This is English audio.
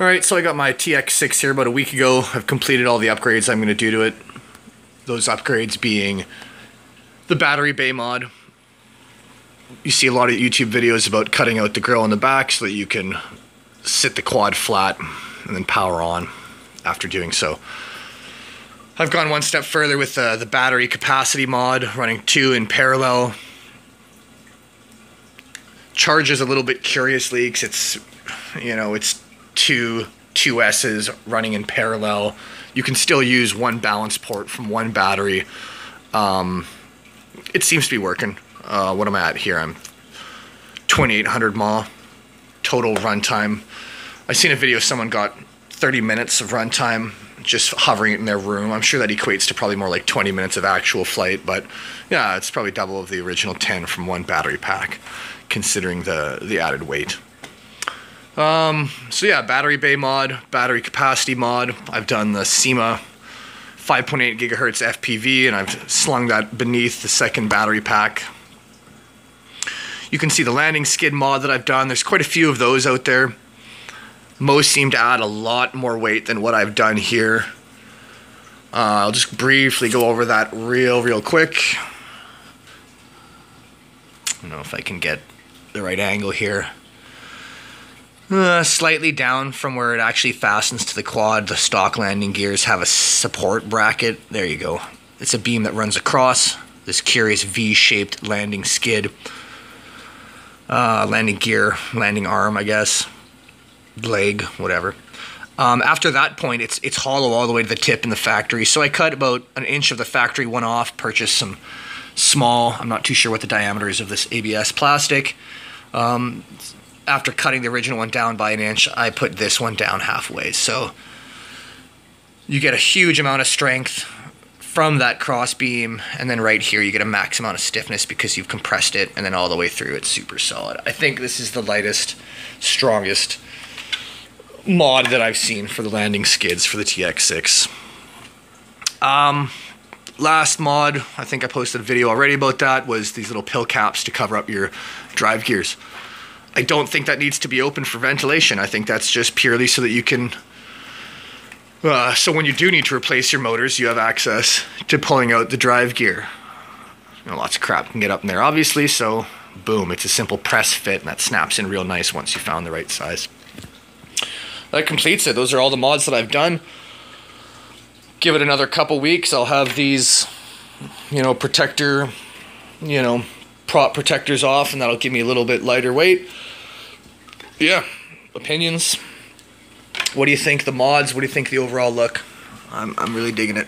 All right, so I got my TX6 here about a week ago. I've completed all the upgrades I'm going to do to it. Those upgrades being the battery bay mod. You see a lot of YouTube videos about cutting out the grill in the back so that you can sit the quad flat and then power on after doing so. I've gone one step further with uh, the battery capacity mod, running two in parallel. Charges a little bit curiously because it's, you know, it's two two S's running in parallel. You can still use one balance port from one battery. Um, it seems to be working. Uh, what am I at here? I'm 2800 mAh total runtime. I seen a video someone got 30 minutes of runtime just hovering it in their room. I'm sure that equates to probably more like 20 minutes of actual flight, but yeah, it's probably double of the original 10 from one battery pack, considering the the added weight. Um, so yeah, battery bay mod, battery capacity mod. I've done the Syma 5.8 gigahertz FPV, and I've slung that beneath the second battery pack. You can see the landing skid mod that I've done. There's quite a few of those out there. Most seem to add a lot more weight than what I've done here. Uh, I'll just briefly go over that real, real quick. I don't know if I can get the right angle here. Uh, slightly down from where it actually fastens to the quad. The stock landing gears have a support bracket. There you go. It's a beam that runs across this curious V-shaped landing skid. Uh, landing gear, landing arm, I guess. Leg, whatever. Um, after that point, it's it's hollow all the way to the tip in the factory. So I cut about an inch of the factory one off, purchased some small, I'm not too sure what the diameter is of this ABS plastic. Um, after cutting the original one down by an inch, I put this one down halfway. So you get a huge amount of strength from that cross beam, and then right here you get a max amount of stiffness because you've compressed it, and then all the way through it's super solid. I think this is the lightest, strongest mod that I've seen for the landing skids for the TX6. Um, last mod, I think I posted a video already about that, was these little pill caps to cover up your drive gears. I don't think that needs to be open for ventilation. I think that's just purely so that you can. Uh, so when you do need to replace your motors, you have access to pulling out the drive gear. You know, lots of crap can get up in there, obviously. So, boom, it's a simple press fit, and that snaps in real nice once you found the right size. That completes it. Those are all the mods that I've done. Give it another couple weeks. I'll have these, you know, protector, you know, prop protectors off, and that'll give me a little bit lighter weight yeah, opinions. What do you think the mods? What do you think the overall look? I'm I'm really digging it.